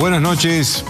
Buenas noches.